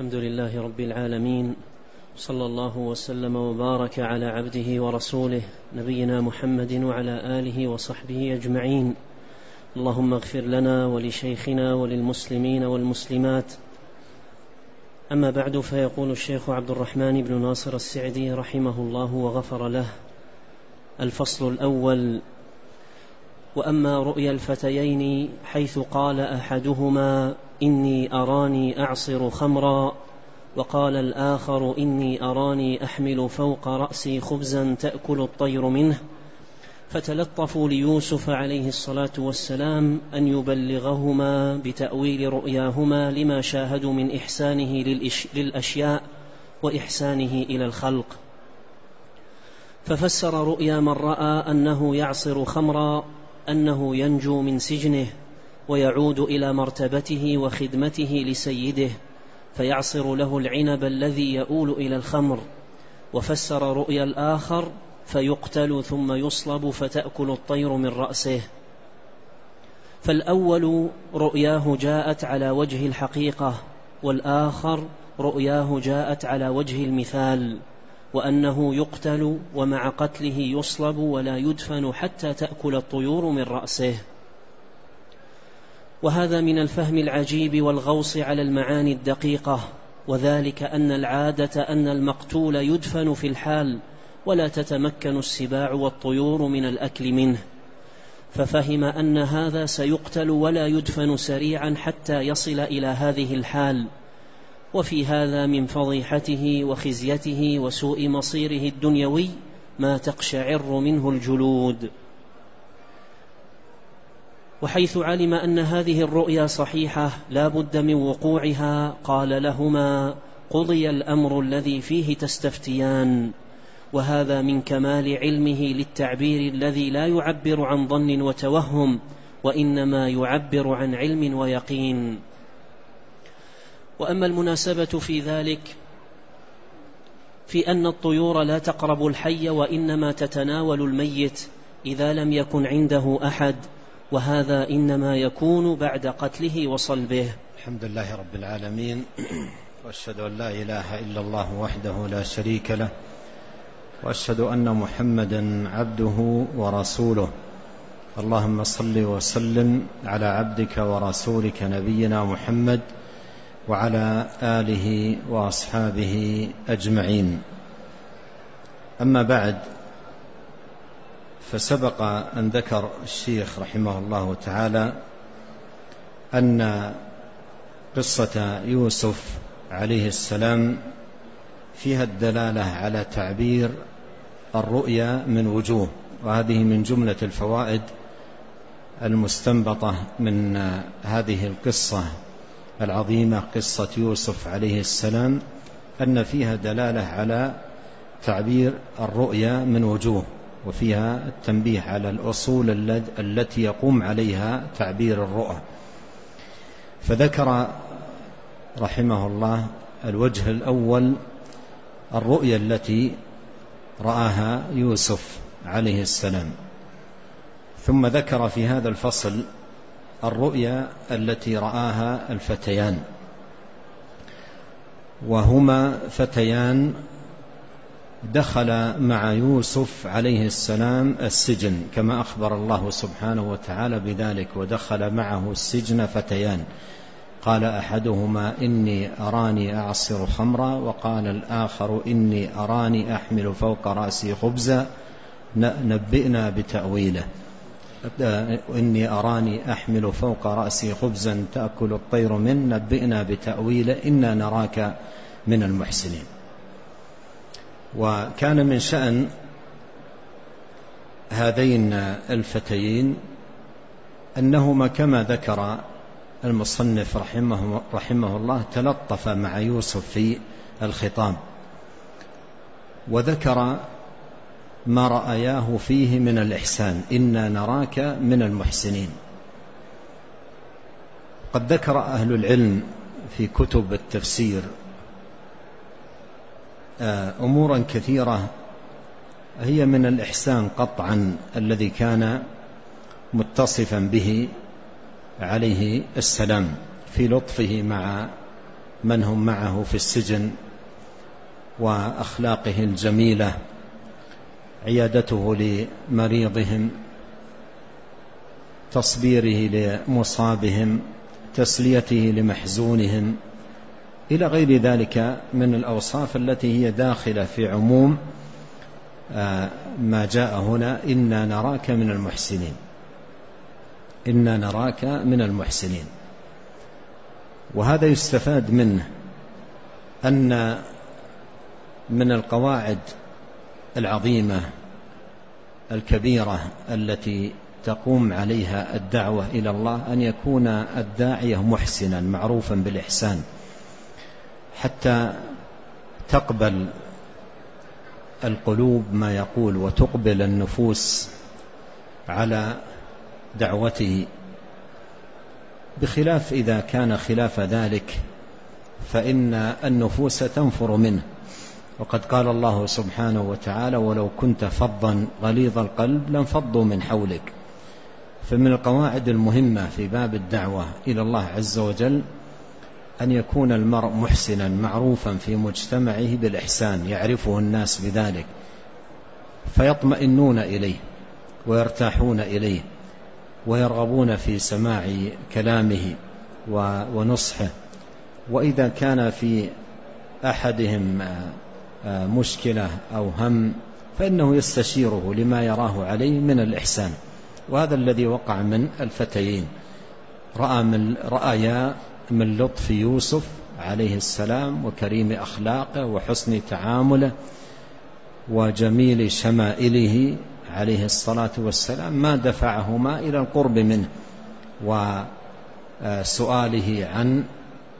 الحمد لله رب العالمين صلى الله وسلم وبارك على عبده ورسوله نبينا محمد وعلى آله وصحبه أجمعين. اللهم اغفر لنا ولشيخنا وللمسلمين والمسلمات. أما بعد فيقول الشيخ عبد الرحمن بن ناصر السعدي رحمه الله وغفر له الفصل الأول وأما رؤيا الفتيين حيث قال أحدهما إني أراني أعصر خمرا وقال الآخر إني أراني أحمل فوق رأسي خبزا تأكل الطير منه. فتلطفوا ليوسف عليه الصلاة والسلام أن يبلغهما بتأويل رؤياهما لما شاهدوا من إحسانه للأشياء وإحسانه إلى الخلق. ففسر رؤيا من رأى أنه يعصر خمرا أنه ينجو من سجنه ويعود إلى مرتبته وخدمته لسيده فيعصر له العنب الذي يؤول إلى الخمر وفسر رؤيا الآخر فيقتل ثم يصلب فتأكل الطير من رأسه. فالأول رؤياه جاءت على وجه الحقيقة والآخر رؤياه جاءت على وجه المثال. وأنه يقتل ومع قتله يصلب ولا يدفن حتى تأكل الطيور من رأسه. وهذا من الفهم العجيب والغوص على المعاني الدقيقة وذلك أن العادة أن المقتول يدفن في الحال ولا تتمكن السباع والطيور من الأكل منه. ففهم أن هذا سيقتل ولا يدفن سريعا حتى يصل إلى هذه الحال. وفي هذا من فضيحته وخزيته وسوء مصيره الدنيوي ما تقشعر منه الجلود. وحيث علم أن هذه الرؤيا صحيحة لا بد من وقوعها قال لهما قضي الأمر الذي فيه تستفتيان وهذا من كمال علمه للتعبير الذي لا يعبر عن ظن وتوهم وإنما يعبر عن علم ويقين. وأما المناسبة في ذلك في أن الطيور لا تقرب الحي وإنما تتناول الميت إذا لم يكن عنده أحد وهذا إنما يكون بعد قتله وصلبه. الحمد لله رب العالمين وأشهد أن لا إله إلا الله وحده لا شريك له وأشهد أن محمدا عبده ورسوله. اللهم صل وسلم على عبدك ورسولك نبينا محمد وعلى آله وأصحابه أجمعين. أما بعد فسبق أن ذكر الشيخ رحمه الله تعالى أن قصة يوسف عليه السلام فيها الدلالة على تعبير الرؤيا من وجوه وهذه من جملة الفوائد المستنبطة من هذه القصة. العظيمة قصة يوسف عليه السلام أن فيها دلالة على تعبير الرؤيا من وجوه وفيها التنبيه على الأصول التي يقوم عليها تعبير الرؤى. فذكر رحمه الله الوجه الأول الرؤيا التي رآها يوسف عليه السلام. ثم ذكر في هذا الفصل الرؤيا التي رآها الفتيان وهما فتيان دخل مع يوسف عليه السلام السجن كما أخبر الله سبحانه وتعالى بذلك ودخل معه السجن فتيان. قال أحدهما إني أراني أعصر خمرا وقال الآخر إني أراني أحمل فوق رأسي خبزا نبئنا بتأويله. إني أراني أحمل فوق رأسي خبزا تأكل الطير من. نبئنا بتأويله إنا نراك من المحسنين. وكان من شأن هذين الفتيين أنهما كما ذكر المصنف رحمه, رحمه الله تلطف مع يوسف في الخطاب وذكر ما رأياه فيه من الإحسان. إنا نراك من المحسنين. قد ذكر أهل العلم في كتب التفسير آه، أمورا كثيرة هي من الإحسان قطعا الذي كان متصفا به عليه السلام في لطفه مع من هم معه في السجن وأخلاقه الجميلة. عيادته لمريضهم تصبيره لمصابهم تسليته لمحزونهم إلى غير ذلك من الأوصاف التي هي داخلة في عموم آه، ما جاء هنا إنا نراك من المحسنين. إنا نراك من المحسنين. وهذا يستفاد منه أن من القواعد العظيمة الكبيرة التي تقوم عليها الدعوة إلى الله أن يكون الداعية محسنا معروفا بالإحسان حتى تقبل القلوب ما يقول وتقبل النفوس على دعوته. بخلاف إذا كان خلاف ذلك فإن النفوس تنفر منه. وقد قال الله سبحانه وتعالى ولو كنت فظا غليظ القلب لانفضوا من حولك فمن القواعد المهمة في باب الدعوة إلى الله عز وجل أن يكون المرء محسنا معروفا في مجتمعه بالإحسان يعرفه الناس بذلك فيطمئنون إليه ويرتاحون إليه ويرغبون في سماع كلامه ونصحه. وإذا كان في أحدهم مشكلة أو هم فإنه يستشيره لما يراه عليه من الإحسان. وهذا الذي وقع من الفتيين. رأى من رأيا من لطف يوسف عليه السلام وكريم أخلاقه وحسن تعامله وجميل شمائله عليه الصلاة والسلام ما دفعهما إلى القرب منه وسؤاله عن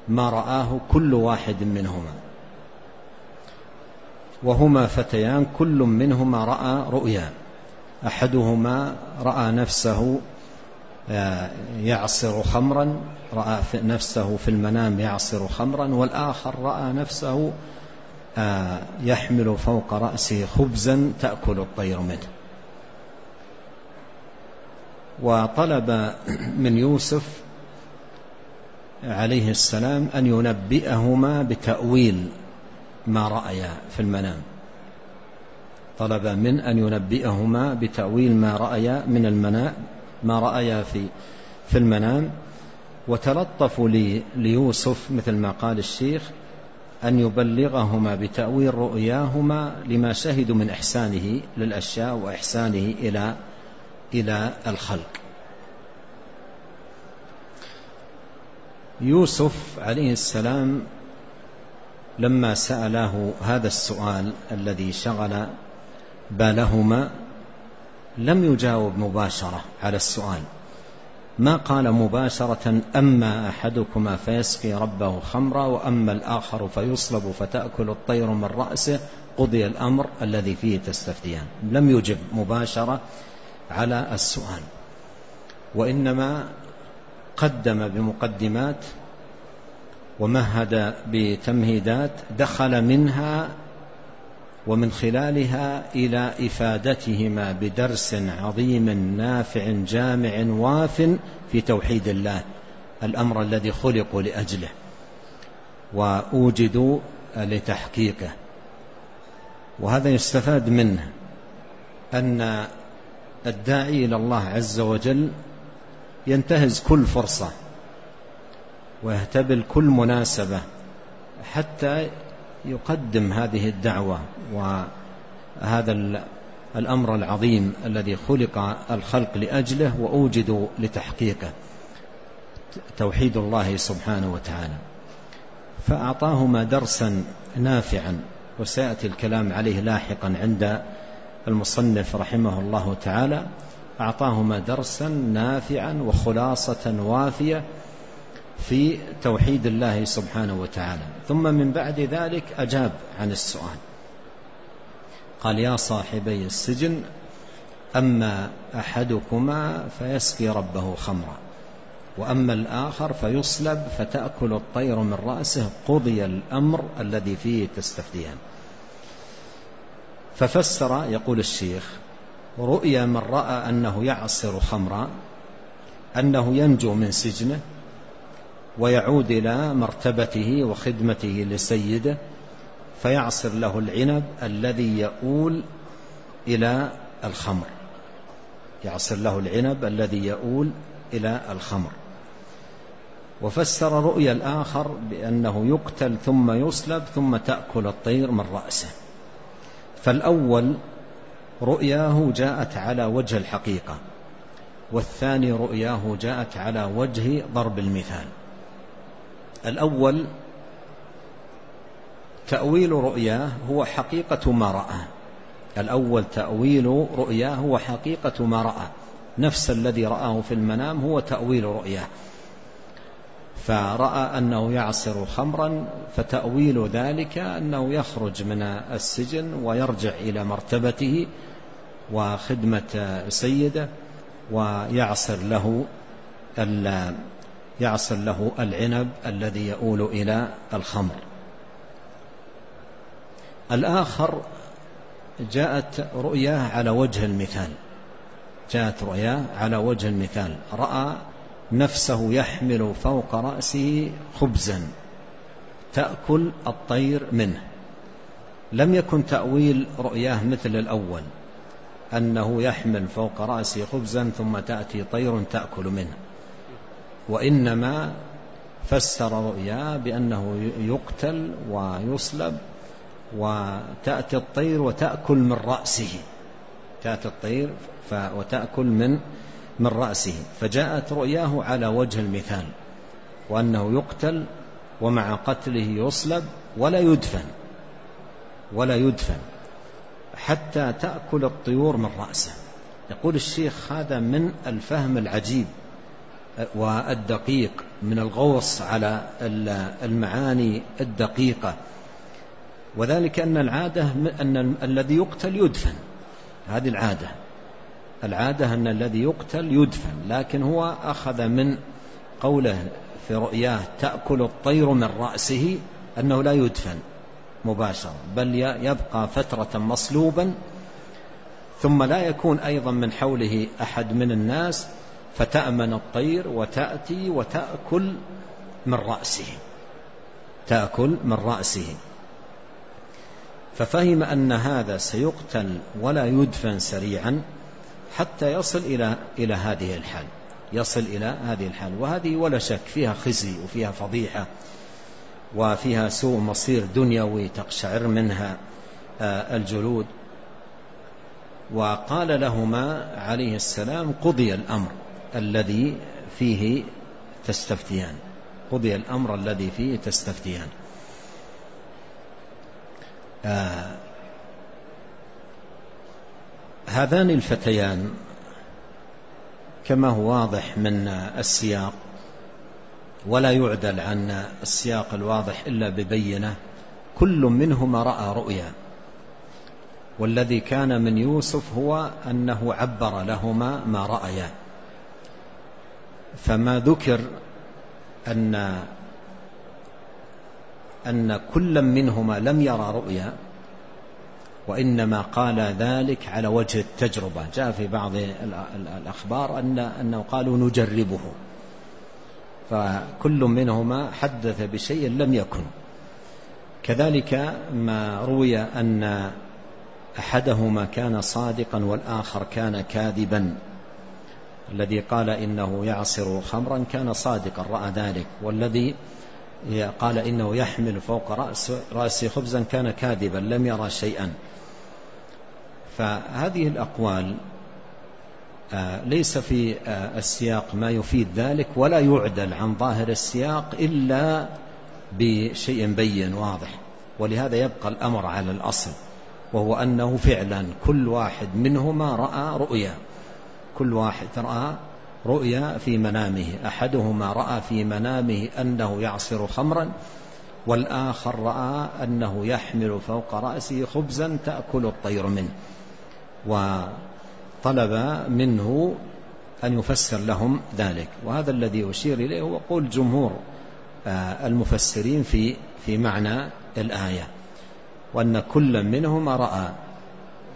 ما رآه كل واحد منهما. وهما فتيان كل منهما رأى رؤيا. أحدهما رأى نفسه آه، يعصر خمرا رأى نفسه في المنام يعصر خمرا والآخر رأى نفسه آه، يحمل فوق رأسه خبزا تأكل الطير منه. وطلب من يوسف عليه السلام أن ينبئهما بتأويل ما رأيا في المنام. طلب من أن ينبئهما بتأويل ما رأيا من المنام ما رأيا في في المنام. وتلطفوا ليوسف مثل ما قال الشيخ أن يبلغهما بتأويل رؤياهما لما شهدوا من إحسانه للأشياء وإحسانه إلى إلى الخلق. يوسف عليه السلام لما سأله هذا السؤال الذي شغل بالهما لم يجاوب مباشرة على السؤال. ما قال مباشرة أما أحدكما فيسقي ربه خمرا وأما الآخر فيصلب فتأكل الطير من رأسه قضي الأمر الذي فيه تستفتيان. لم يجب مباشرة على السؤال. وإنما قدم بمقدمات ومهد بتمهيدات دخل منها ومن خلالها إلى إفادتهما بدرس عظيم نافع جامع واف في توحيد الله الأمر الذي خلقوا لأجله وأوجدوا لتحقيقه. وهذا يستفاد منه أن الداعي إلى الله عز وجل ينتهز كل فرصة ويهتبل كل مناسبة حتى يقدم هذه الدعوة وهذا الأمر العظيم الذي خلق الخلق لأجله وأوجدوا لتحقيقه. توحيد الله سبحانه وتعالى. فأعطاهما درسا نافعا وسيأتي الكلام عليه لاحقا عند المصنف رحمه الله تعالى. أعطاهما درسا نافعا وخلاصة وافية في توحيد الله سبحانه وتعالى. ثم من بعد ذلك أجاب عن السؤال. قال يا صاحبي السجن أما أحدكما فيسقي ربه خمرا وأما الآخر فيصلب فتأكل الطير من رأسه قضي الأمر الذي فيه تستفتيان. ففسر يقول الشيخ رؤيا من رأى أنه يعصر خمرا أنه ينجو من سجنه ويعود إلى مرتبته وخدمته لسيده فيعصر له العنب الذي يؤول إلى الخمر. يعصر له العنب الذي يؤول إلى الخمر. وفسر رؤيا الآخر بأنه يقتل ثم يصلب ثم تأكل الطير من رأسه. فالأول رؤياه جاءت على وجه الحقيقة والثاني رؤياه جاءت على وجه ضرب المثال. الأول تأويل رؤياه هو حقيقة ما رأى. الأول تأويل رؤياه هو حقيقة ما رأى. نفس الذي رآه في المنام هو تأويل رؤياه فرأى أنه يعصر خمرا فتأويل ذلك أنه يخرج من السجن ويرجع إلى مرتبته وخدمة سيده ويعصر له يعصر له العنب الذي يؤول إلى الخمر. الآخر جاءت رؤياه على وجه المثال. جاءت رؤياه على وجه المثال. رأى نفسه يحمل فوق رأسه خبزا تأكل الطير منه. لم يكن تأويل رؤياه مثل الأول أنه يحمل فوق رأسه خبزا ثم تأتي طير تأكل منه. وإنما فسر رؤياه بأنه يقتل ويصلب وتأتي الطير وتأكل من رأسه. تأتي الطير وتأكل من من رأسه. فجاءت رؤياه على وجه المثال وأنه يقتل ومع قتله يصلب ولا يدفن ولا يدفن حتى تأكل الطيور من رأسه. يقول الشيخ هذا من الفهم العجيب والدقيق من الغوص على المعاني الدقيقة. وذلك أن العادة أن الذي يقتل يدفن. هذه العادة. العادة أن الذي يقتل يدفن. لكن هو أخذ من قوله في رؤياه تأكل الطير من رأسه أنه لا يدفن مباشرة بل يبقى فترة مصلوبا ثم لا يكون أيضا من حوله أحد من الناس فتأمن الطير وتأتي وتأكل من رأسه. تأكل من رأسه. ففهم أن هذا سيقتل ولا يدفن سريعا حتى يصل إلى إلى هذه الحال. يصل إلى هذه الحال. وهذه ولا شك فيها خزي وفيها فضيحة وفيها سوء مصير دنيوي تقشعر منها آه، الجلود. وقال لهما عليه السلام قضي الأمر. الذي فيه تستفتيان. قضي الأمر الذي فيه تستفتيان. آه هذان الفتيان كما هو واضح من السياق ولا يعدل عن السياق الواضح إلا ببينة كل منهما رأى رؤيا. والذي كان من يوسف هو أنه عبر لهما ما رأيا. فما ذكر أن أن كل منهما لم يرى رؤيا وإنما قال ذلك على وجه التجربة. جاء في بعض الأخبار أن أنه قالوا نجربه. فكل منهما حدث بشيء لم يكن. كذلك ما روي أن أحدهما كان صادقا والآخر كان كاذبا. الذي قال إنه يعصر خمرا كان صادقا رأى ذلك. والذي قال إنه يحمل فوق رأس رأسه خبزا كان كاذبا لم يرى شيئا. فهذه الأقوال آه، ليس في آه، السياق ما يفيد ذلك ولا يعدل عن ظاهر السياق إلا بشيء بين واضح. ولهذا يبقى الأمر على الأصل وهو أنه فعلا كل واحد منهما رأى رؤيا. كل واحد رأى رؤيا في منامه. أحدهما رأى في منامه أنه يعصر خمرا والآخر رأى أنه يحمل فوق رأسه خبزا تأكل الطير منه. وطلب منه أن يفسر لهم ذلك. وهذا الذي أشير إليه هو قول جمهور آه، المفسرين في في معنى الآية. وأن كل منهما رأى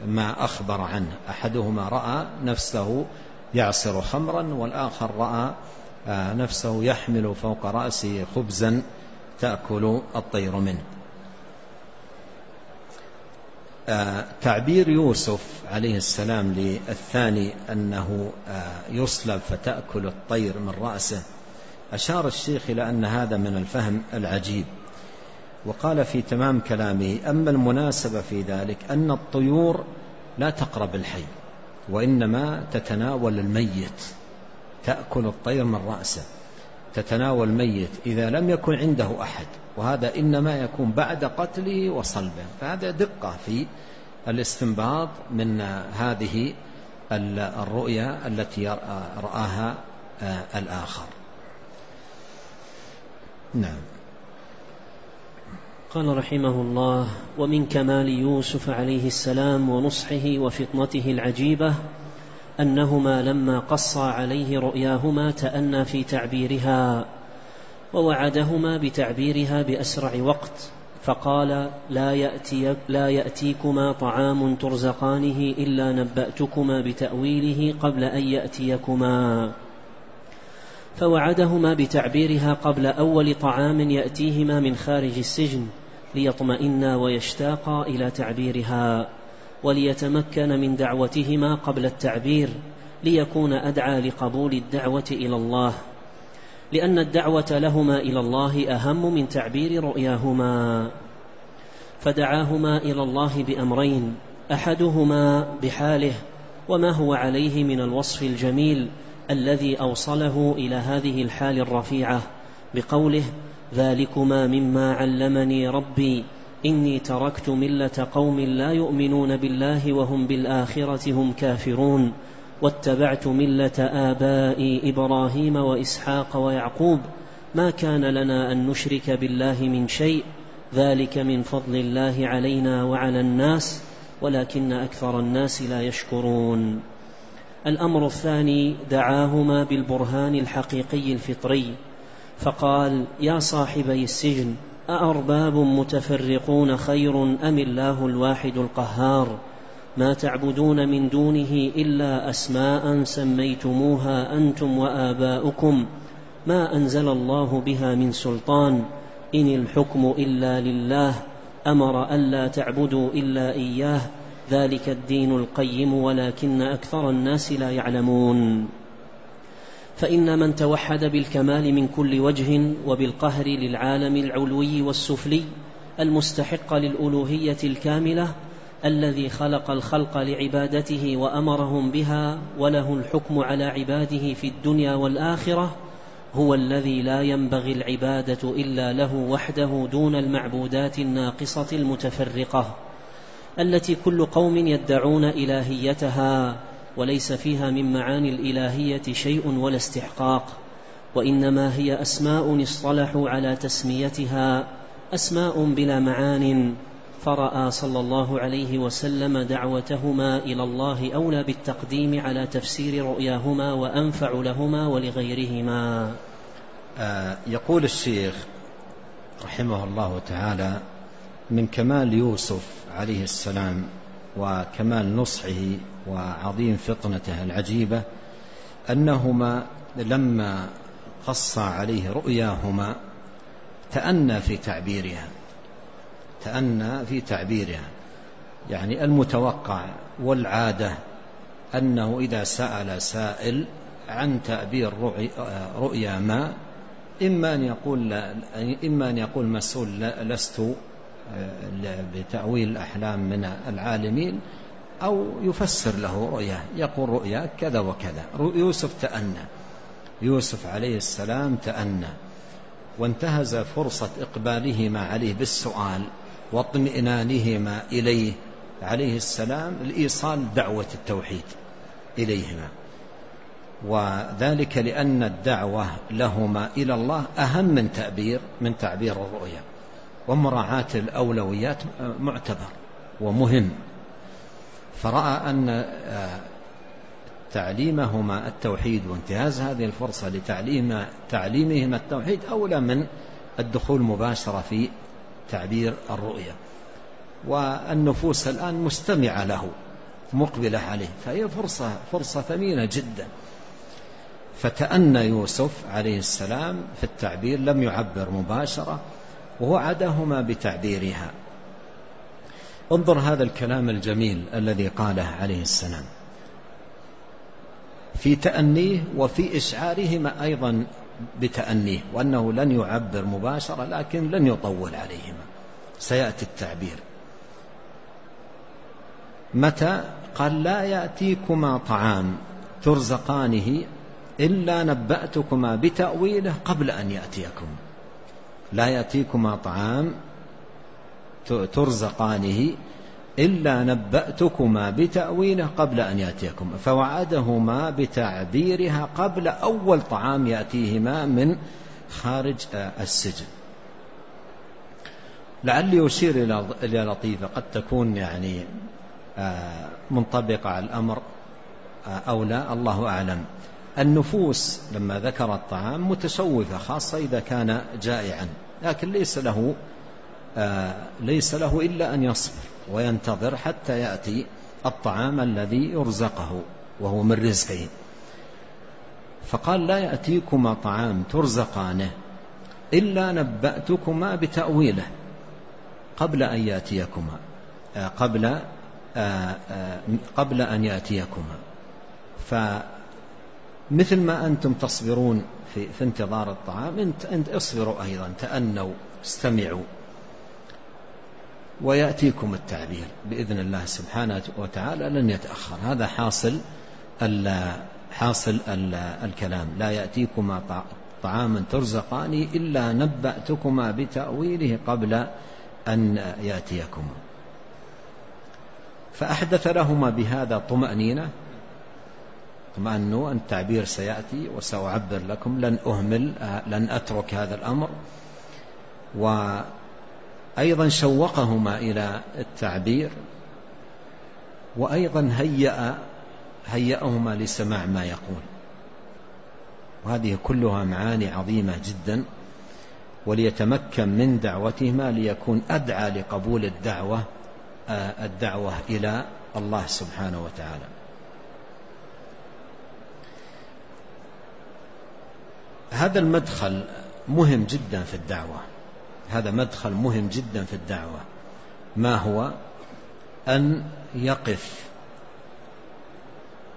ما أخبر عنه. أحدهما رأى نفسه يعصر خمرا والآخر رأى نفسه يحمل فوق رأسه خبزا تأكل الطير منه. تعبير يوسف عليه السلام للثاني أنه يصلب فتأكل الطير من رأسه أشار الشيخ إلى أن هذا من الفهم العجيب. وقال في تمام كلامه أما المناسبة في ذلك أن الطيور لا تقرب الحي وإنما تتناول الميت تأكل الطير من رأسه تتناول الميت إذا لم يكن عنده أحد وهذا إنما يكون بعد قتله وصلبه فهذا دقة في الاستنباط من هذه الرؤيا التي رآها الآخر. نعم. قال رحمه الله ومن كمال يوسف عليه السلام ونصحه وفطنته العجيبة أنهما لما قصا عليه رؤياهما تأنى في تعبيرها ووعدهما بتعبيرها بأسرع وقت فقال لا, يأتي لا يأتيكما طعام ترزقانه إلا نبأتكما بتأويله قبل أن يأتيكما فوعدهما بتعبيرها قبل أول طعام يأتيهما من خارج السجن ليطمئنا ويشتاقا إلى تعبيرها وليتمكن من دعوتهما قبل التعبير ليكون أدعى لقبول الدعوة إلى الله. لأن الدعوة لهما إلى الله أهم من تعبير رؤياهما. فدعاهما إلى الله بأمرين أحدهما بحاله وما هو عليه من الوصف الجميل الذي أوصله إلى هذه الحال الرفيعة بقوله ذلكما مما علمني ربي. إني تركت ملة قوم لا يؤمنون بالله وهم بالآخرة هم كافرون. واتبعت ملة آبائي إبراهيم وإسحاق ويعقوب. ما كان لنا أن نشرك بالله من شيء. ذلك من فضل الله علينا وعلى الناس ولكن أكثر الناس لا يشكرون. الأمر الثاني دعاهما بالبرهان الحقيقي الفطري. فقال يا صاحبي السجن أأرباب متفرقون خير أم الله الواحد القهار؟ ما تعبدون من دونه إلا أسماء سميتموها أنتم وآباؤكم. ما أنزل الله بها من سلطان. إن الحكم إلا لله. أمر ألا تعبدوا إلا إياه. ذلك الدين القيم ولكن أكثر الناس لا يعلمون. فإن من توحد بالكمال من كل وجه وبالقهر للعالم العلوي والسفلي المستحق للألوهية الكاملة الذي خلق الخلق لعبادته وأمرهم بها وله الحكم على عباده في الدنيا والآخرة هو الذي لا ينبغي العبادة إلا له وحده دون المعبودات الناقصة المتفرقة التي كل قوم يدعون إلهيتها وليس فيها من معاني الإلهية شيء ولا استحقاق وإنما هي أسماء اصطلحوا على تسميتها أسماء بلا معان فرأى صلى الله عليه وسلم دعوتهما إلى الله أولى بالتقديم على تفسير رؤياهما وأنفع لهما ولغيرهما. آه يقول الشيخ رحمه الله تعالى من كمال يوسف عليه السلام وكمال نصحه وعظيم فطنته العجيبة أنهما لما قص عليه رؤياهما تأنى في تعبيرها تأنى في تعبيرها يعني المتوقع والعادة أنه إذا سأل سائل عن تعبير رؤيا ما إما أن يقول إما أن يقول مسؤول لست بتأويل الأحلام من العالمين أو يفسر له رؤيا يقول رؤيا كذا وكذا. يوسف تأنى. يوسف عليه السلام تأنى. وانتهز فرصة إقبالهما عليه بالسؤال واطمئنانهما إليه عليه السلام لإيصال دعوة التوحيد إليهما. وذلك لأن الدعوة لهما إلى الله أهم من تعبير من تعبير الرؤيا. ومراعاة الأولويات معتبر ومهم. فرأى أن آه، تعليمهما التوحيد وانتهاز هذه الفرصة لتعليم تعليمهما التوحيد أولى من الدخول مباشرة في تعبير الرؤيا والنفوس الآن مستمعة له مقبلة عليه فهي فرصة فرصة ثمينة جدا. فتأنى يوسف عليه السلام في التعبير لم يعبر مباشرة. ووعدهما بتعبيرها. انظر هذا الكلام الجميل الذي قاله عليه السلام. في تأنيه وفي إشعارهما أيضا بتأنيه وأنه لن يعبر مباشرة لكن لن يطول عليهما. سيأتي التعبير. متى؟ قال لا يأتيكما طعام ترزقانه إلا نبأتكما بتأويله قبل أن يأتيكم. لا يأتيكما طعام ترزقانه إلا نبأتكما بتأويله قبل أن يأتيكم فوعدهما بتعبيرها قبل أول طعام يأتيهما من خارج السجن. لعلي أشير إلى لطيفة قد تكون يعني آه، منطبقة على الأمر آه، أو لا الله أعلم. النفوس لما ذكر الطعام متشوفة خاصة إذا كان جائعا. لكن ليس له آه، ليس له إلا أن يصبر وينتظر حتى يأتي الطعام الذي يرزقه وهو من رزقه. فقال لا يأتيكما طعام ترزقانه إلا نبأتكما بتأويله قبل أن يأتيكما آه، قبل آه، قبل أن يأتيكما. فمثل ما أنتم تصبرون في, في انتظار الطعام انت, انت اصبروا أيضا تأنوا استمعوا. ويأتيكم التعبير بإذن الله سبحانه وتعالى لن يتأخر. هذا حاصل حاصل الكلام. لا يأتيكما طعاما ترزقان إلا نبأتكما بتأويله قبل أن يأتيكما. فأحدث لهما بهذا طمأنينة اطمأنوا أن التعبير سيأتي وسأعبر لكم. لن أهمل لن أترك هذا الأمر. وأيضا شوقهما إلى التعبير وأيضا هيأ هيأهما لسماع ما يقول. وهذه كلها معاني عظيمة جدا وليتمكن من دعوتهما ليكون أدعى لقبول الدعوة الدعوة إلى الله سبحانه وتعالى. هذا المدخل مهم جدا في الدعوة. هذا مدخل مهم جدا في الدعوة. ما هو؟ أن يقف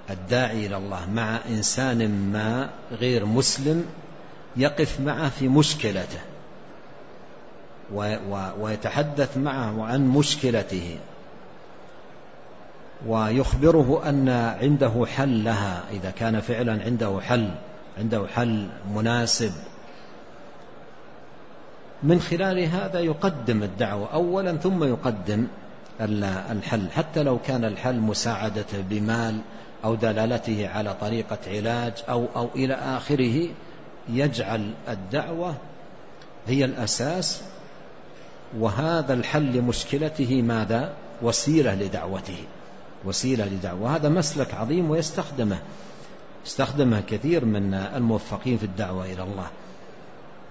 الداعي إلى الله مع إنسان ما غير مسلم يقف معه في مشكلته ويتحدث معه عن مشكلته ويخبره أن عنده حل لها إذا كان فعلا عنده حل. عنده حل مناسب. من خلال هذا يقدم الدعوة أولا ثم يقدم الحل. حتى لو كان الحل مساعدته بمال أو دلالته على طريقة علاج أو, أو إلى آخره يجعل الدعوة هي الأساس. وهذا الحل لمشكلته ماذا؟ وسيلة لدعوته. وسيلة لدعوة. وهذا مسلك عظيم ويستخدمه. استخدمه كثير من الموفقين في الدعوة إلى الله.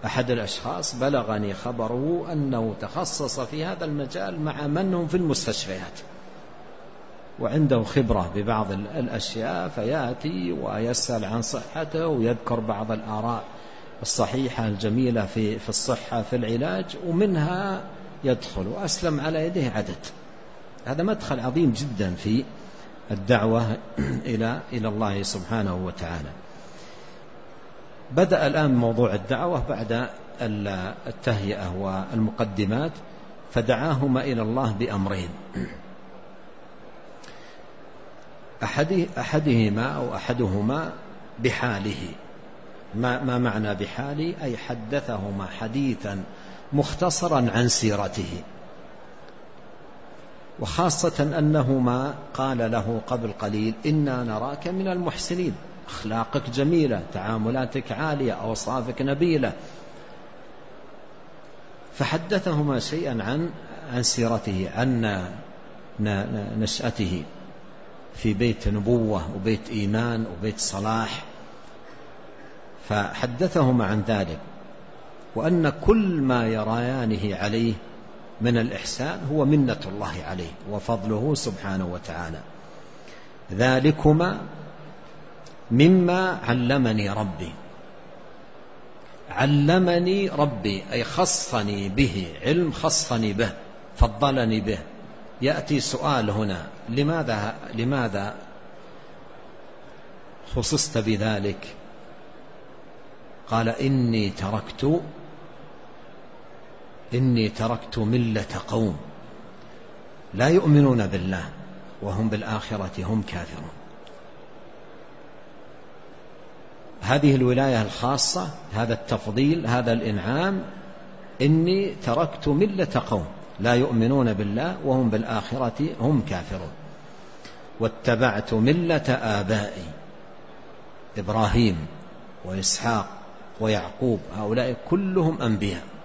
أحد الأشخاص بلغني خبره أنه تخصص في هذا المجال مع من هم في المستشفيات وعنده خبرة ببعض الأشياء فيأتي ويسأل عن صحته ويذكر بعض الآراء الصحيحة الجميلة في في الصحة في العلاج ومنها يدخل وأسلم على يديه عدد. هذا مدخل عظيم جدا في الدعوة إلى إلى الله سبحانه وتعالى. بدأ الآن موضوع الدعوة بعد التهيئة والمقدمات فدعاهما إلى الله بأمرين. أحدهما أو أحدهما بحاله. ما, ما معنى بحاله؟ أي حدثهما حديثا مختصرا عن سيرته. وخاصة أنهما قال له قبل قليل إنا نراك من المحسنين. أخلاقك جميلة تعاملاتك عالية أوصافك نبيلة. فحدثهما شيئا عن عن سيرته عن نشأته في بيت نبوة وبيت إيمان وبيت صلاح. فحدثهما عن ذلك وأن كل ما يريانه عليه من الإحسان هو منة الله عليه وفضله سبحانه وتعالى. ذلكما مما علمني ربي. علمني ربي أي خصني به علم خصني به فضلني به. يأتي سؤال هنا لماذا لماذا خصصت بذلك؟ قال إني تركت إني تركت ملة قوم لا يؤمنون بالله وهم بالآخرة هم كافرون. هذه الولاية الخاصة هذا التفضيل هذا الإنعام إني تركت ملة قوم لا يؤمنون بالله وهم بالآخرة هم كافرون. واتبعت ملة آبائي إبراهيم وإسحاق ويعقوب هؤلاء كلهم أنبياء.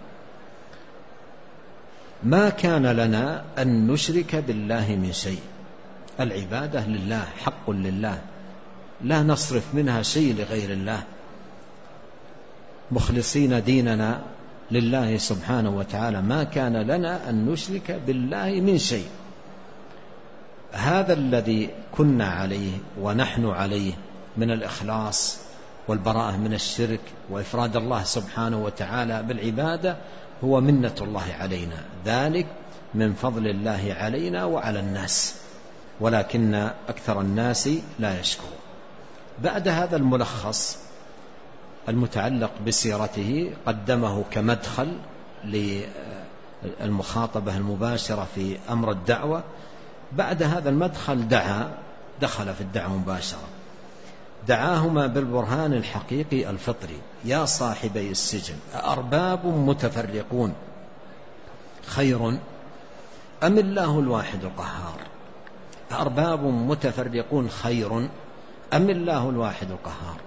ما كان لنا أن نشرك بالله من شيء. العبادة لله حق لله. لا نصرف منها شيء لغير الله. مخلصين ديننا لله سبحانه وتعالى. ما كان لنا أن نشرك بالله من شيء. هذا الذي كنا عليه ونحن عليه من الإخلاص والبراءة من الشرك وإفراد الله سبحانه وتعالى بالعبادة هو منة الله علينا. ذلك من فضل الله علينا وعلى الناس. ولكن أكثر الناس لا يشكرون. بعد هذا الملخص المتعلق بسيرته قدمه كمدخل للمخاطبة المباشرة في أمر الدعوة. بعد هذا المدخل دعا دخل في الدعوة مباشرة. دعاهما بالبرهان الحقيقي الفطري. يا صاحبي السجن أأرباب متفرقون. خير أم الله الواحد القهار؟ أأرباب متفرقون خير أم الله الواحد القهار؟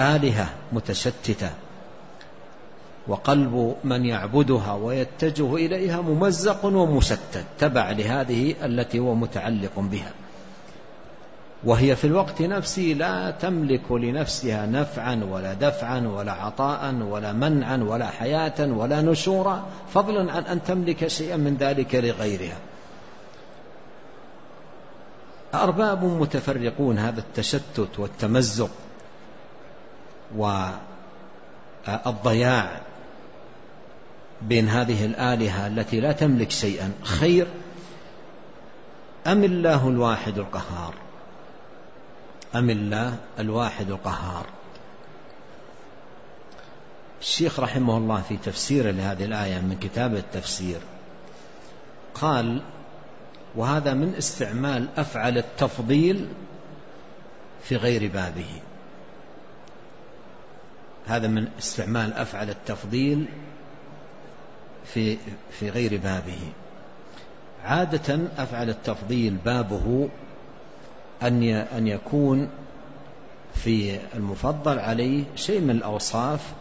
آلهة متشتتة وقلب من يعبدها ويتجه إليها ممزق ومشتت. تبع لهذه التي هو متعلق بها. وهي في الوقت نفسه لا تملك لنفسها نفعا ولا دفعا ولا عطاء ولا منعا ولا حياة ولا نشورا فضلا عن أن تملك شيئا من ذلك لغيرها. أرباب متفرقون هذا التشتت والتمزق والضياع بين هذه الآلهة التي لا تملك شيئا خير أم الله الواحد القهار؟ أم الله الواحد القهار؟ الشيخ رحمه الله في تفسيره لهذه الآية من كتاب التفسير قال وهذا من استعمال أفعل التفضيل في غير بابه. هذا من استعمال أفعل التفضيل في في غير بابه. عادة أفعل التفضيل بابه أن أن يكون في المفضل عليه شيء من الأوصاف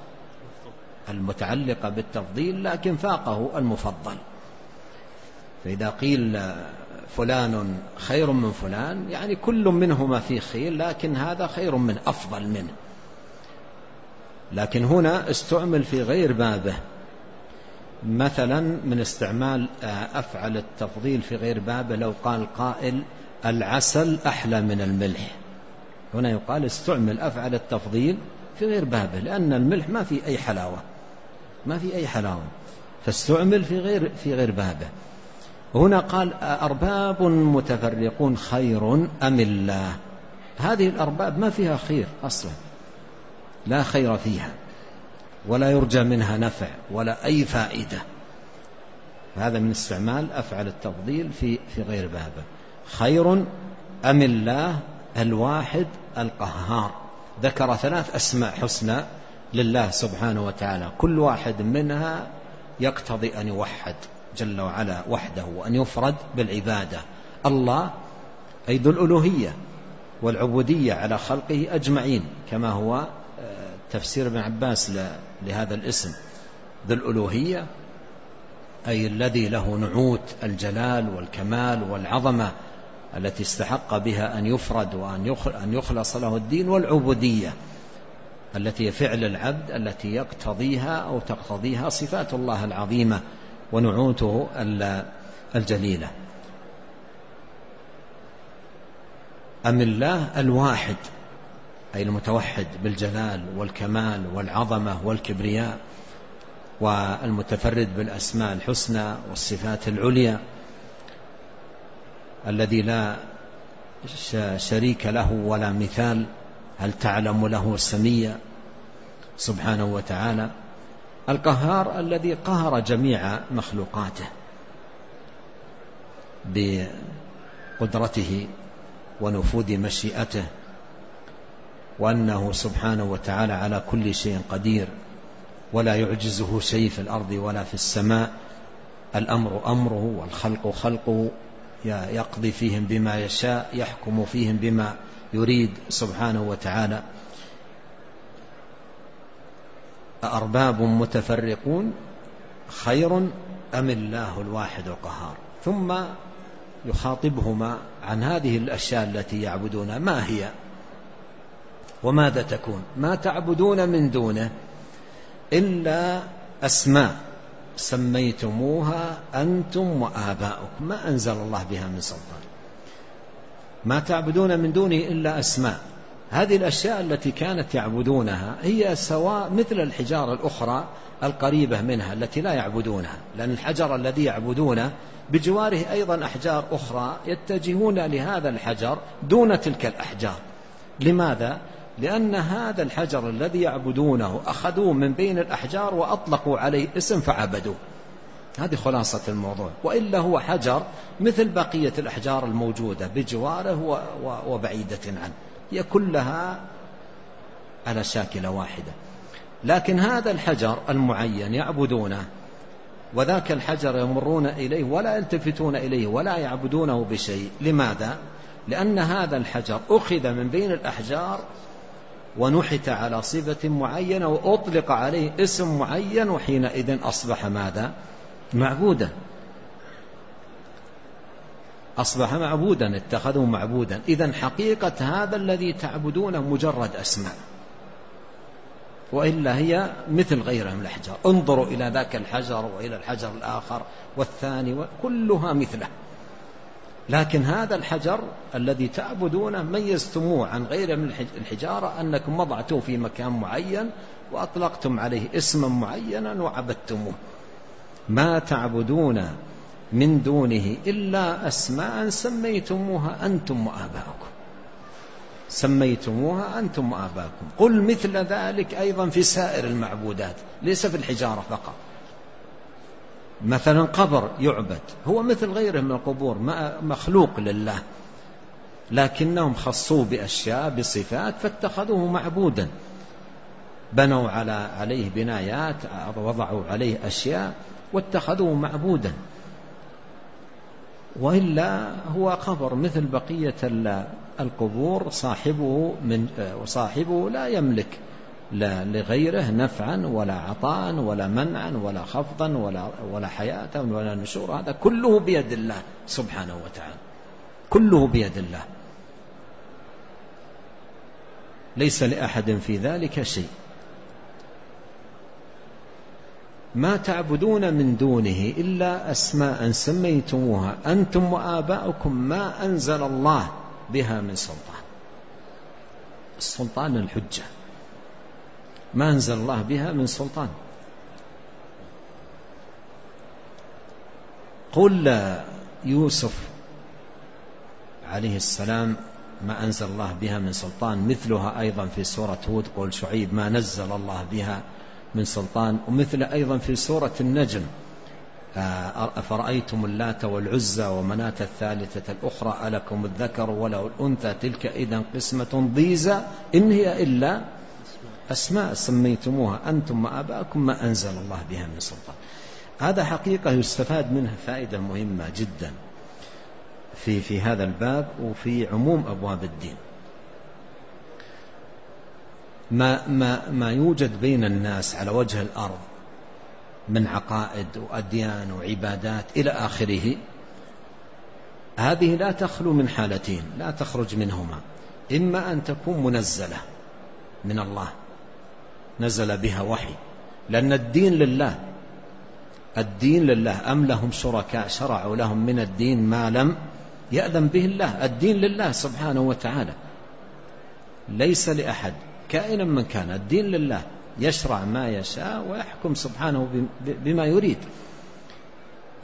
المتعلقة بالتفضيل لكن فاقه المفضل. فإذا قيل فلان خير من فلان يعني كل منهما في خير لكن هذا خير من أفضل منه. لكن هنا استعمل في غير بابه. مثلا من استعمال أفعل التفضيل في غير بابه لو قال قائل العسل أحلى من الملح. هنا يقال استعمل أفعل التفضيل في غير بابه لأن الملح ما في أي حلاوة. ما في أي حلاوة. فاستعمل في غير في غير بابه. هنا قال أرباب متفرقون خير أم الله؟ هذه الأرباب ما فيها خير أصلا. لا خير فيها ولا يرجى منها نفع ولا أي فائدة. هذا من استعمال أفعل التفضيل في في غير بابه. خير أم الله الواحد القهار؟ ذكر ثلاث أسماء حسنى لله سبحانه وتعالى. كل واحد منها يقتضي أن يوحد جل وعلا وحده وأن يفرد بالعبادة. الله أي ذو الألوهية والعبودية على خلقه أجمعين كما هو آه، تفسير ابن عباس لهذا الاسم. ذو الألوهية أي الذي له نعوت الجلال والكمال والعظمة. التي استحق بها أن يفرد وأن يخلص له الدين والعبودية التي فعل العبد التي يقتضيها أو تقتضيها صفات الله العظيمة ونعوته الجليلة. أم الله الواحد أي المتوحد بالجلال والكمال والعظمة والكبرياء والمتفرد بالأسماء الحسنى والصفات العليا الذي لا شريك له ولا مثال. هل تعلم له سميا سبحانه وتعالى. القهار الذي قهر جميع مخلوقاته بقدرته ونفوذ مشيئته وأنه سبحانه وتعالى على كل شيء قدير ولا يعجزه شيء في الأرض ولا في السماء. الأمر أمره والخلق خلقه. يقضي فيهم بما يشاء يحكم فيهم بما يريد سبحانه وتعالى. أأرباب متفرقون خير أم الله الواحد القهار؟ ثم يخاطبهما عن هذه الأشياء التي يعبدونها. ما هي؟ وماذا تكون؟ ما تعبدون من دونه إلا أسماء. سميتموها أنتم وآباؤكم ما أنزل الله بها من سلطان. ما تعبدون من دونه إلا أسماء. هذه الأشياء التي كانت يعبدونها هي سواء مثل الحجارة الأخرى القريبة منها التي لا يعبدونها لأن الحجر الذي يعبدونه بجواره أيضا أحجار أخرى يتجهون لهذا الحجر دون تلك الأحجار. لماذا؟ لأن هذا الحجر الذي يعبدونه أخذوه من بين الأحجار وأطلقوا عليه اسم فعبدوه. هذه خلاصة الموضوع. وإلا هو حجر مثل بقية الأحجار الموجودة بجواره وبعيدة عنه. هي كلها على شاكلة واحدة. لكن هذا الحجر المعين يعبدونه وذاك الحجر يمرون إليه ولا يلتفتون إليه ولا يعبدونه بشيء. لماذا؟ لأن هذا الحجر أخذ من بين الأحجار ونحت على صفة معينة وأطلق عليه اسم معين وحينئذ أصبح ماذا؟ معبودا. أصبح معبودا اتخذوا معبودا. إذا حقيقة هذا الذي تعبدونه مجرد أسماء. وإلا هي مثل غيرها من الأحجار. انظروا إلى ذاك الحجر وإلى الحجر الآخر والثاني كلها مثله. لكن هذا الحجر الذي تعبدونه ميزتموه عن غيره من الحجارة أنكم وضعتوه في مكان معين وأطلقتم عليه اسما معينا وعبدتموه. ما تعبدون من دونه إلا أسماء سميتموها أنتم وآباؤكم. سميتموها أنتم وآباؤكم. قل مثل ذلك أيضا في سائر المعبودات ليس في الحجارة فقط. مثلا قبر يعبد هو مثل غيره من القبور مخلوق لله لكنهم خصوه بأشياء بصفات فاتخذوه معبودا. بنوا على عليه بنايات وضعوا عليه أشياء واتخذوه معبودا. وإلا هو قبر مثل بقية القبور صاحبه من وصاحبه لا يملك. لا لغيره نفعا ولا عطاء ولا منعا ولا خفضا ولا ولا حياة ولا نشور. هذا كله بيد الله سبحانه وتعالى. كله بيد الله. ليس لأحد في ذلك شيء. ما تعبدون من دونه إلا أسماء سميتموها. أنتم وآباؤكم ما أنزل الله بها من سلطان. السلطان الحجة. ما أنزل الله بها من سلطان. قل يوسف عليه السلام ما أنزل الله بها من سلطان مثلها أيضا في سورة هود قول شعيب ما نزل الله بها من سلطان ومثل أيضا في سورة النجم. آه، أفرأيتم اللات والعزى ومناة الثالثة الأخرى ألكم الذكر وله الأنثى تلك إذا قسمة ضيزى إن هي إلا أسماء سميتموها أنتم وآباءكم ما أنزل الله بها من سلطان. هذا حقيقة يستفاد منها فائدة مهمة جدا في في هذا الباب وفي عموم أبواب الدين. ما ما ما يوجد بين الناس على وجه الأرض من عقائد وأديان وعبادات إلى آخره هذه لا تخلو من حالتين لا تخرج منهما. إما أن تكون منزلة من الله نزل بها وحي. لأن الدين لله. الدين لله. أم لهم شركاء شرعوا لهم من الدين ما لم يأذن به الله. الدين لله سبحانه وتعالى. ليس لأحد. كائنا من كان. الدين لله. يشرع ما يشاء ويحكم سبحانه بما يريد.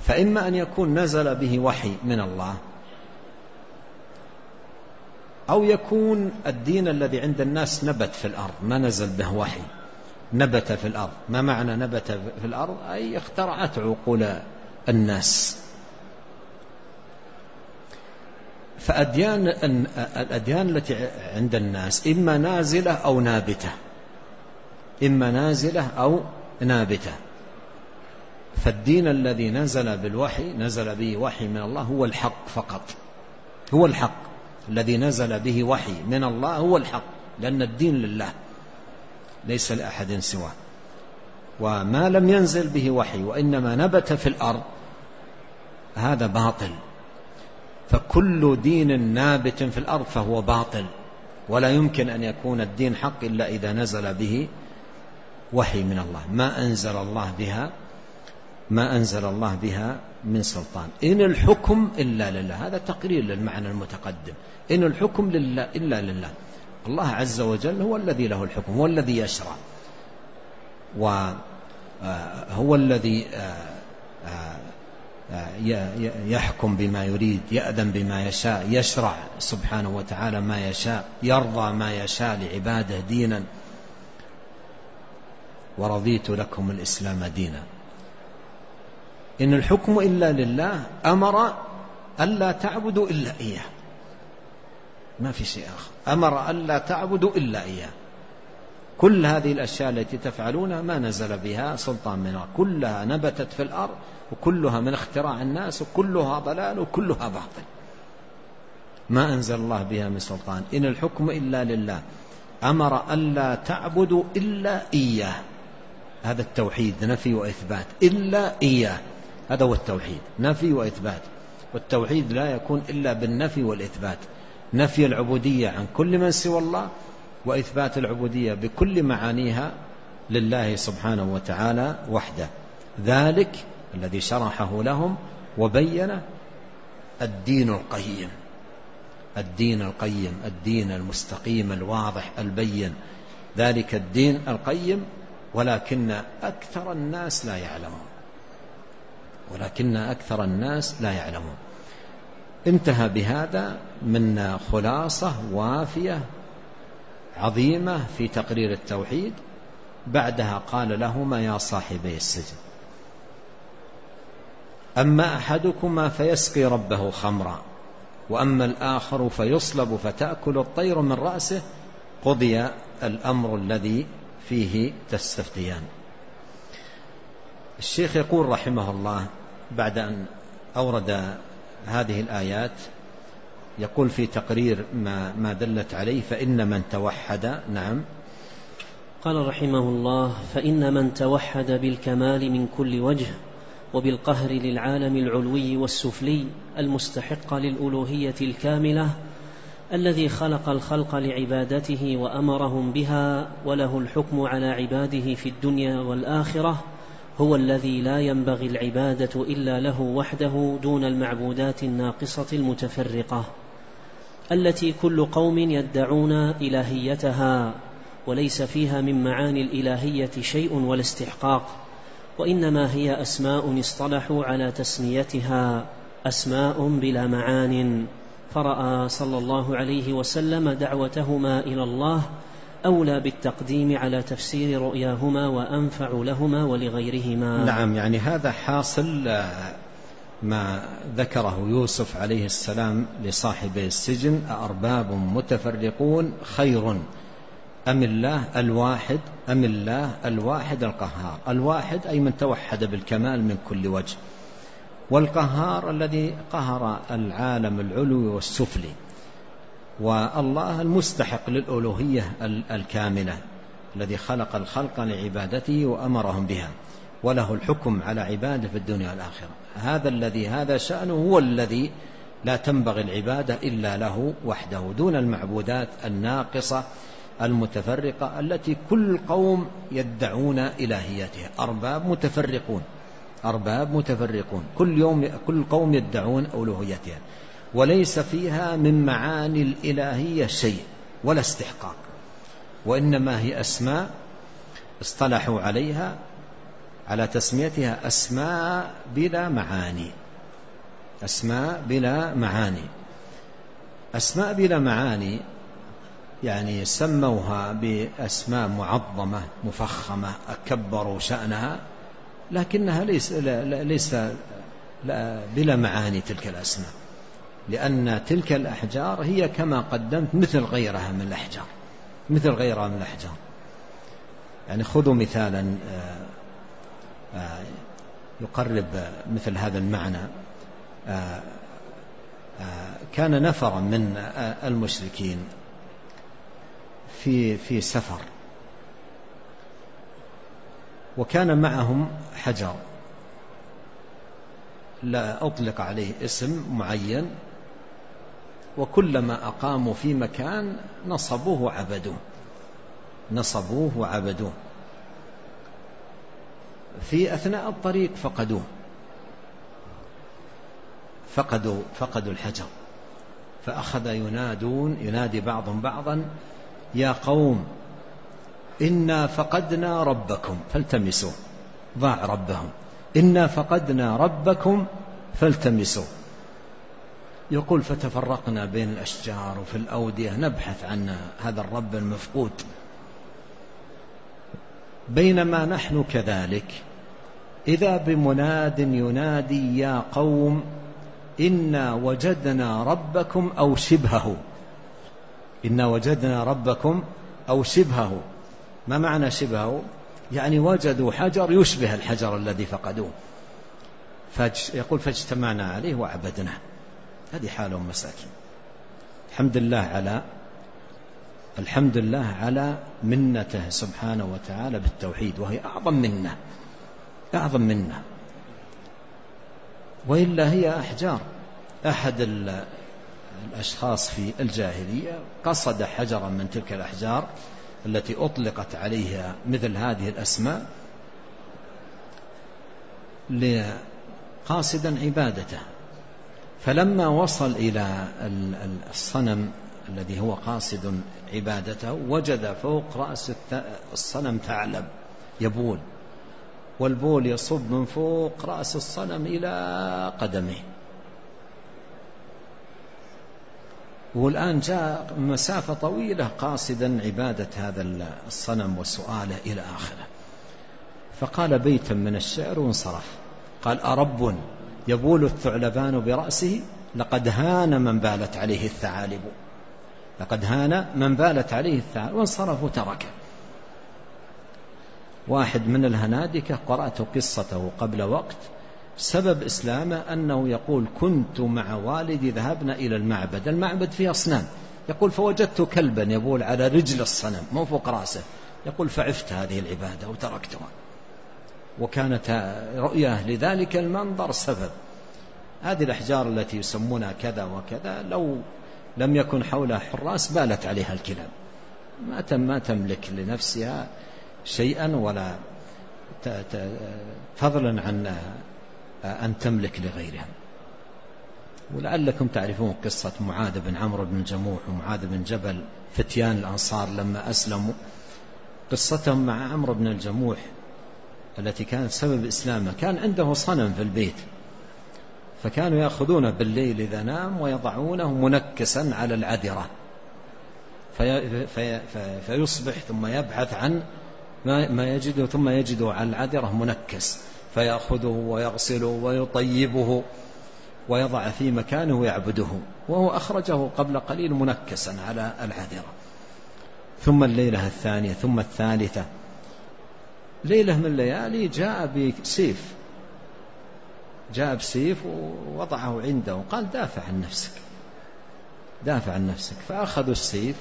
فإما أن يكون نزل به وحي من الله أو يكون الدين الذي عند الناس نبت في الأرض ما نزل به وحي. نبت في الأرض. ما معنى نبت في الأرض؟ أي اخترعت عقول الناس. فأديان الأديان التي عند الناس إما نازلة أو نابتة. إما نازلة أو نابتة. فالدين الذي نزل بالوحي نزل به وحي من الله هو الحق فقط. هو الحق. الذي نزل به وحي من الله هو الحق لأن الدين لله. ليس لأحد سواه. وما لم ينزل به وحي وإنما نبت في الأرض. هذا باطل. فكل دين نابت في الأرض فهو باطل. ولا يمكن أن يكون الدين حق إلا إذا نزل به وحي من الله. ما أنزل الله بها ما أنزل الله بها من سلطان. إن الحكم إلا لله. هذا تقرير للمعنى المتقدم. إن الحكم لله إلا لله. الله عز وجل هو الذي له الحكم هو الذي يشرع. وهو الذي يحكم بما يريد يأذن بما يشاء يشرع سبحانه وتعالى ما يشاء يرضى ما يشاء لعباده دينا. ورضيت لكم الإسلام دينا. إن الحكم إلا لله أمر ألا تعبدوا إلا إياه. ما في شيء آخر. أمر ألا تعبدوا إلا إياه. كل هذه الأشياء التي تفعلونها ما نزل بها سلطان من كلها نبتت في الأرض وكلها من اختراع الناس وكلها ضلال وكلها باطل. ما أنزل الله بها من سلطان. إن الحكم إلا لله. أمر ألا تعبدوا إلا إياه. هذا التوحيد نفي وإثبات. إلا إياه. هذا هو التوحيد. نفي وإثبات. والتوحيد لا يكون إلا بالنفي والإثبات. نفي العبودية عن كل من سوى الله وإثبات العبودية بكل معانيها لله سبحانه وتعالى وحده. ذلك الذي شرحه لهم وبين الدين القيم. الدين القيم الدين المستقيم الواضح البين. ذلك الدين القيم ولكن أكثر الناس لا يعلمون. ولكن أكثر الناس لا يعلمون. انتهى بهذا من خلاصة وافية عظيمة في تقرير التوحيد. بعدها قال لهما يا صاحبي السجن. أما أحدكما فيسقي ربه خمرا وأما الآخر فيصلب فتأكل الطير من رأسه قضي الأمر الذي فيه تستفتيان. الشيخ يقول رحمه الله بعد أن أورد هذه الآيات يقول في تقرير ما, ما دلت عليه فإن من توحد نعم. قال رحمه الله فإن من توحد بالكمال من كل وجه وبالقهر للعالم العلوي والسفلي المستحق للألوهية الكاملة الذي خلق الخلق لعبادته وأمرهم بها وله الحكم على عباده في الدنيا والآخرة هو الذي لا ينبغي العبادة إلا له وحده دون المعبودات الناقصة المتفرقة التي كل قوم يدعون إلهيتها وليس فيها من معاني الإلهية شيء ولا استحقاق وإنما هي أسماء اصطلحوا على تسميتها أسماء بلا معان فرأى صلى الله عليه وسلم دعوتهما إلى الله أولى بالتقديم على تفسير رؤياهما وأنفع لهما ولغيرهما. نعم يعني هذا حاصل آه، ما ذكره يوسف عليه السلام لصاحب السجن. أأرباب متفرقون خير أم الله الواحد أم الله الواحد القهار؟ الواحد أي من توحد بالكمال من كل وجه والقهار الذي قهر العالم العلوي والسفلي. والله المستحق للألوهية الكاملة الذي خلق الخلق لعبادته وأمرهم بها وله الحكم على عباده في الدنيا والآخرة. هذا الذي هذا شأنه هو الذي لا تنبغي العبادة إلا له وحده دون المعبودات الناقصة المتفرقة التي كل قوم يدعون إلهيتها. أرباب متفرقون أرباب متفرقون. كل يوم كل قوم يدعون ألوهيتها. وليس فيها من معاني الإلهية شيء ولا استحقاق. وإنما هي أسماء اصطلحوا عليها على تسميتها أسماء بلا معاني. أسماء بلا معاني. أسماء بلا معاني يعني سموها بأسماء معظمة مفخمة أكبروا شأنها لكنها ليس, ليس بلا معاني تلك الأسماء. لأن تلك الأحجار هي كما قدمت مثل غيرها من الأحجار مثل غيرها من الأحجار. يعني خذوا مثالا آه، آه، يقرب مثل هذا المعنى. آه، كان نفر من المشركين في في سفر. وكان معهم حجر. لا أطلق عليه اسم معين وكلما أقاموا في مكان نصبوه وعبدوه نصبوه وعبدوه في أثناء الطريق فقدوه. فقدوا فقدوا الحجر. فأخذ ينادون ينادي بعضهم بعضا يا قوم إنا فقدنا ربكم. فالتمسوا. ضاع ربهم. إنا فقدنا ربكم. فالتمسوا. يقول فتفرقنا بين الأشجار وفي الأودية نبحث عن هذا الرب المفقود. بينما نحن كذلك إذا بمناد ينادي يا قوم إنا وجدنا ربكم أو شبهه. إنا وجدنا ربكم أو شبهه. ما معنى شبهه؟ يعني وجدوا حجر يشبه الحجر الذي فقدوه. يقول فاجتمعنا عليه وعبدناه. هذه حالهم مساكين الحمد لله على الحمد لله على منته سبحانه وتعالى بالتوحيد وهي أعظم منه أعظم منه. وإلا هي أحجار. أحد الأشخاص في الجاهلية قصد حجرا من تلك الأحجار التي أطلقت عليها مثل هذه الأسماء قاصدا عبادته. فلما وصل إلى الصنم الذي هو قاصد عبادته وجد فوق رأس الصنم ثعلب يبول والبول يصب من فوق رأس الصنم إلى قدمه. والآن جاء مسافة طويلة قاصدا عبادة هذا الصنم وسؤاله إلى آخره. فقال بيتا من الشعر وانصرف. قال أرب يبول الثعلبان برأسه لقد هان من بالت عليه الثعالب. لقد هان من بالت عليه الثعالب. وانصرف وتركه. واحد من الهنادكة قرأت قصته قبل وقت. سبب إسلامه أنه يقول كنت مع والدي ذهبنا إلى المعبد. المعبد فيه أصنام. يقول فوجدت كلبا يبول على رجل الصنم. مو فوق رأسه. يقول فعفت هذه العبادة وتركتها. وكانت رؤية لذلك المنظر سبب. هذه الأحجار التي يسمونها كذا وكذا لو لم يكن حولها حراس بالت عليها الكلاب. ما ما تملك لنفسها شيئا ولا فضلا عن أن تملك لغيرها. ولعلكم تعرفون قصة معاذ بن عمرو بن الجموح ومعاذ بن جبل فتيان الأنصار لما أسلموا. قصتهم مع عمرو بن الجموح التي كانت سبب إسلامه كان عنده صنم في البيت فكانوا يأخذونه بالليل إذا نام ويضعونه منكسا على العذرة في في في فيصبح ثم يبحث عن ما, يجده ثم يجده على العذرة منكس فيأخذه ويغسله ويطيبه ويضع في مكانه ويعبده وهو أخرجه قبل قليل منكسا على العذرة. ثم الليلة الثانية ثم الثالثة ليلة من الليالي جاء بسيف. جاء بسيف ووضعه عنده وقال دافع عن نفسك. دافع عن نفسك. فأخذوا السيف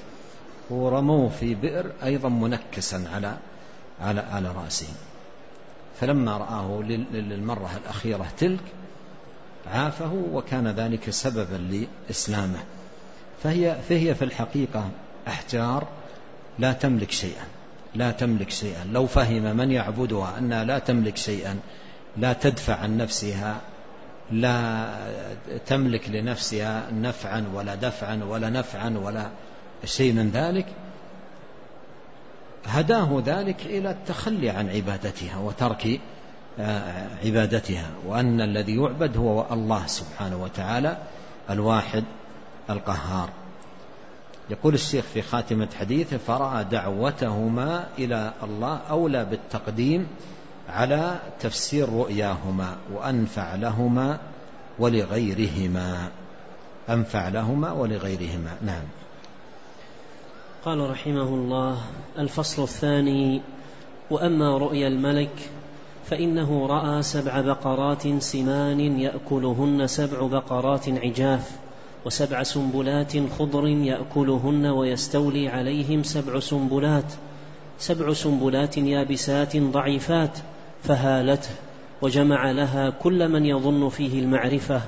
ورموه في بئر أيضا منكسا على على على رأسه. فلما رآه للمرة الأخيرة تلك عافه وكان ذلك سببا لإسلامه. فهي فهي في الحقيقة أحجار لا تملك شيئا. لا تملك شيئا. لو فهم من يعبدها أنها لا تملك شيئا لا تدفع عن نفسها لا تملك لنفسها نفعا ولا دفعا ولا نفعا ولا شيء من ذلك هداه ذلك إلى التخلي عن عبادتها وترك آه، عبادتها. وأن الذي يعبد هو الله سبحانه وتعالى الواحد القهار. يقول الشيخ في خاتمة حديثه فرأى دعوتهما إلى الله أولى بالتقديم على تفسير رؤياهما وأنفع لهما ولغيرهما. أنفع لهما ولغيرهما نعم. قال رحمه الله الفصل الثاني وأما رؤيا الملك فإنه رأى سبع بقرات سمان يأكلهن سبع بقرات عجاف وسبع سنبلات خضر يأكلهن ويستولي عليهم سبع سنبلات سبع سنبلات يابسات ضعيفات فهالته وجمع لها كل من يظن فيه المعرفة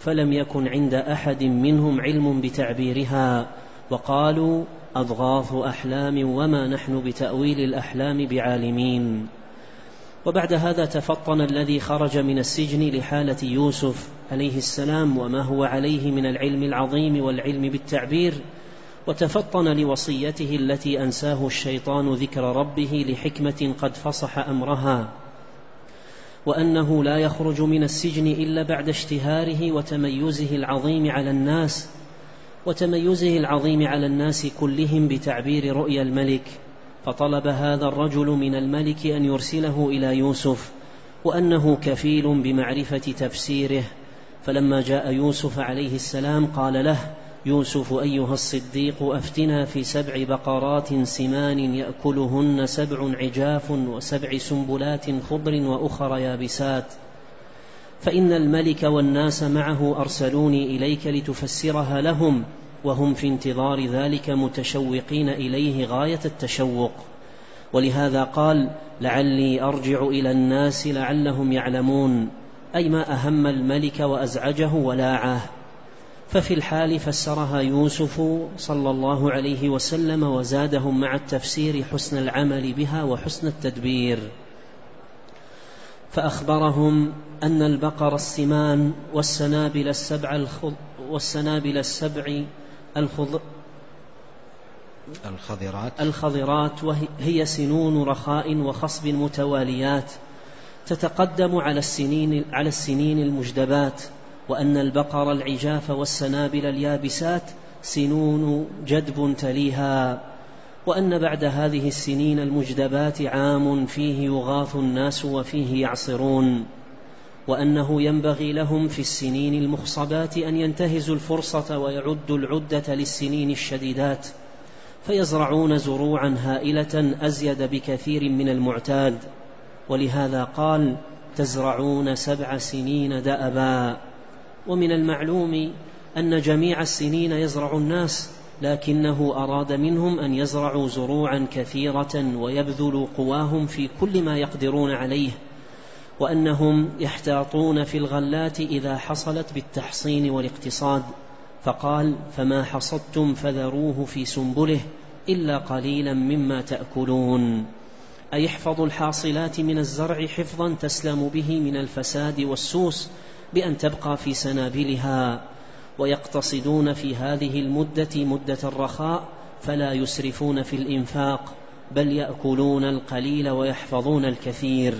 فلم يكن عند أحد منهم علم بتعبيرها وقالوا أضغاث أحلام وما نحن بتأويل الأحلام بعالمين. وبعد هذا تفطن الذي خرج من السجن لحالة يوسف عليه السلام وما هو عليه من العلم العظيم والعلم بالتعبير وتفطن لوصيته التي أنساه الشيطان ذكر ربه لحكمة قد فصح أمرها وأنه لا يخرج من السجن إلا بعد اشتهاره وتميزه العظيم على الناس وتميزه العظيم على الناس كلهم بتعبير رؤيا الملك. فطلب هذا الرجل من الملك أن يرسله إلى يوسف وأنه كفيل بمعرفة تفسيره. فلما جاء يوسف عليه السلام قال له يوسف أيها الصديق أفتنا في سبع بقرات سمان يأكلهن سبع عجاف وسبع سنبلات خضر وأخر يابسات. فإن الملك والناس معه أرسلوني إليك لتفسرها لهم وهم في انتظار ذلك متشوقين إليه غاية التشوق. ولهذا قال لعلي أرجع إلى الناس لعلهم يعلمون أي ما أهم الملك وأزعجه ولاعاه ففي الحال فسرها يوسف صلى الله عليه وسلم وزادهم مع التفسير حسن العمل بها وحسن التدبير. فأخبرهم أن البقر السمان والسنابل السبع الخض والسنابل السبع الخض الخضرات. الخضرات وهي سنون رخاء وخصب متواليات تتقدم على السنين على السنين المجدبات وأن البقر العجاف والسنابل اليابسات سنون جدب تليها وأن بعد هذه السنين المجدبات عام فيه يغاث الناس وفيه يعصرون. وأنه ينبغي لهم في السنين المخصبات أن ينتهزوا الفرصة ويعدوا العدة للسنين الشديدات فيزرعون زروعا هائلة أزيد بكثير من المعتاد. ولهذا قال تزرعون سبع سنين دأبا ومن المعلوم أن جميع السنين يزرع الناس لكنه أراد منهم أن يزرعوا زروعا كثيرة ويبذلوا قواهم في كل ما يقدرون عليه. وأنهم يحتاطون في الغلات إذا حصلت بالتحصين والاقتصاد فقال فما حصدتم فذروه في سنبله إلا قليلا مما تأكلون. أي احفظوا الحاصلات من الزرع حفظا تسلم به من الفساد والسوس بأن تبقى في سنابلها. ويقتصدون في هذه المدة مدة الرخاء فلا يسرفون في الإنفاق بل يأكلون القليل ويحفظون الكثير.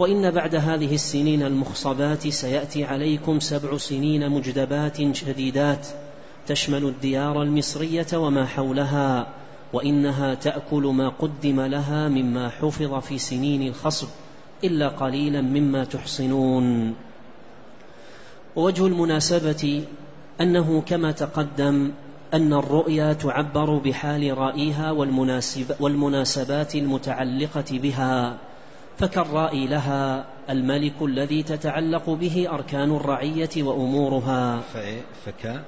وإن بعد هذه السنين المخصبات سيأتي عليكم سبع سنين مجدبات شديدات تشمل الديار المصرية وما حولها وإنها تأكل ما قدم لها مما حفظ في سنين الخصب إلا قليلا مما تحصنون. ووجه المناسبة أنه كما تقدم أن الرؤيا تعبر بحال رائيها والمناسب والمناسبات المتعلقة بها. فكالرائي لها الملك الذي تتعلق به أركان الرعية وأمورها. فك.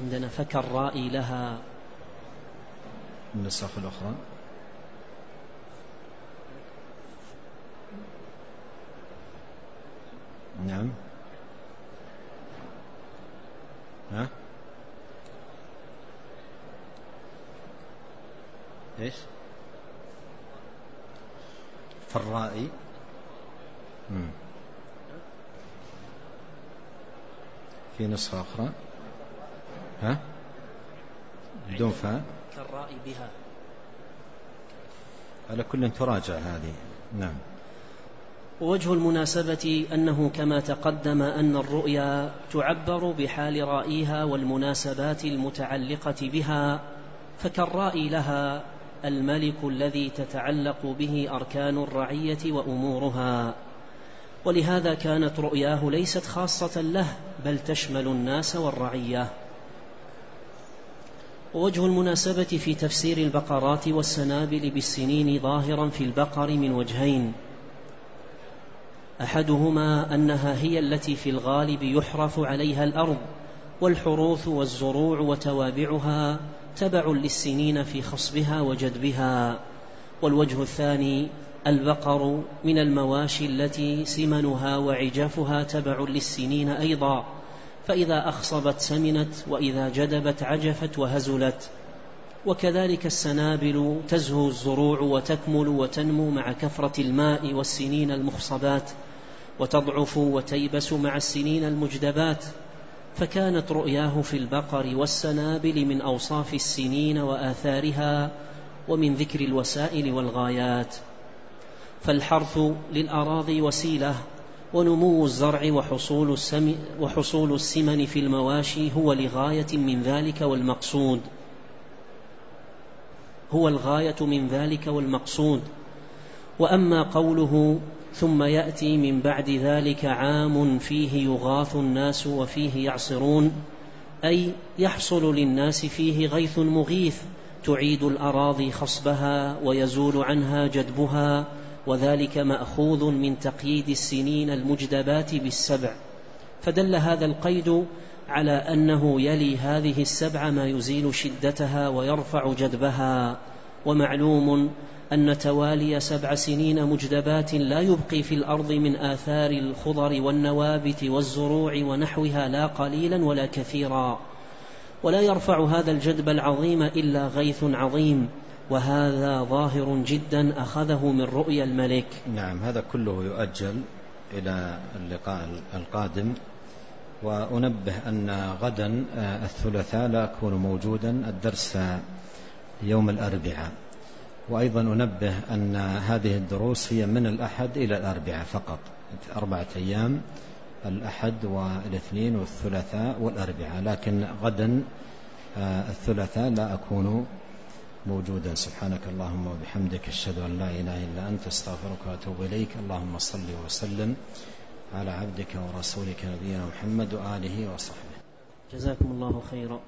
عندنا فكالرائي لها. النسخ الأخرى. نعم. ها؟ إيش؟ فالرائي. في نسخة أخرى. ها؟ بدون فاء. كالراء بها. على كل تراجع هذه. نعم. ووجه المناسبة أنه كما تقدم أن الرؤيا تعبر بحال رائيها والمناسبات المتعلقة بها فكالرائي لها الملك الذي تتعلق به أركان الرعية وأمورها. ولهذا كانت رؤياه ليست خاصة له بل تشمل الناس والرعية. ووجه المناسبة في تفسير البقرات والسنابل بالسنين ظاهرا في البقر من وجهين. أحدهما أنها هي التي في الغالب يحرث عليها الأرض والحروث والزروع وتوابعها تبع للسنين في خصبها وجدبها والوجه الثاني البقر من المواشي التي سمنها وعجافها تبع للسنين أيضا فإذا أخصبت سمنت وإذا جدبت عجفت وهزلت وكذلك السنابل تزهو الزروع وتكمل وتنمو مع كثرة الماء والسنين المخصبات وتضعف وتيبس مع السنين المجدبات فكانت رؤياه في البقر والسنابل من أوصاف السنين وآثارها ومن ذكر الوسائل والغايات. فالحرث للأراضي وسيلة ونمو الزرع وحصول, السم وحصول السمن في المواشي هو لغاية من ذلك والمقصود. هو الغاية من ذلك والمقصود. وأما قوله ثم يأتي من بعد ذلك عام فيه يغاث الناس وفيه يعصرون أي يحصل للناس فيه غيث مغيث تعيد الأراضي خصبها ويزول عنها جدبها وذلك مأخوذ من تقييد السنين المجدبات بالسبع. فدل هذا القيد على أنه يلي هذه السبع ما يزيل شدتها ويرفع جدبها ومعلوم أن توالي سبع سنين مجدبات لا يبقي في الأرض من آثار الخضر والنوابت والزروع ونحوها لا قليلا ولا كثيرا. ولا يرفع هذا الجدب العظيم إلا غيث عظيم وهذا ظاهر جدا أخذه من رؤيا الملك. نعم هذا كله يؤجل إلى اللقاء القادم. وأنبه أن غدا آه، الثلاثاء لا أكون موجودا الدرس يوم الأربعاء. وأيضا أنبه أن هذه الدروس هي من الأحد إلى الأربعاء فقط. أربعة أيام الأحد والاثنين والثلاثاء والأربعاء لكن غدا آه، الثلاثاء لا أكون موجودا. سبحانك اللهم وبحمدك أشهد أن لا إله إلا أنت أستغفرك وأتوب إليك. اللهم صل وسلم على عبدك ورسولك نبينا محمد وآله وصحبه. جزاكم الله خيرا.